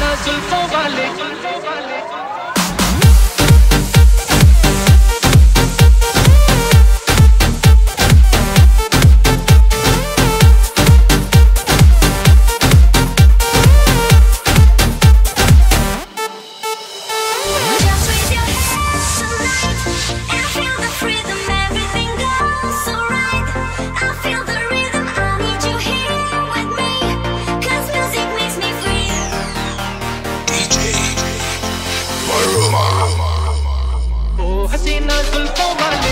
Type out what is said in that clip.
la seule en vallée. Nagina जुल्फों वाले